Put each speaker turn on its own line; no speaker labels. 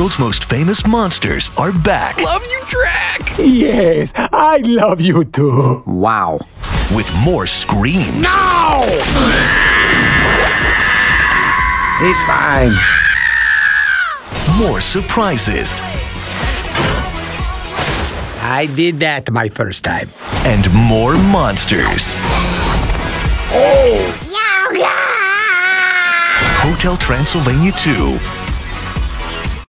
world's most famous monsters are back.
Love you, Drac!
Yes, I love you too.
Wow.
With more screams.
No!
He's fine.
More surprises.
I did that my first time.
And more monsters.
Oh!
Hotel Transylvania 2